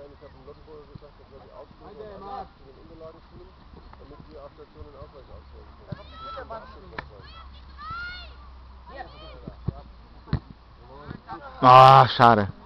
meine, ich habe dem Lottenburger gesagt, dass wir die Augsburger und alle zu den Unterlagen tun, damit wir auf Station den Ausweis ausstellen können. Das ist der Abschluss. Ah, schade.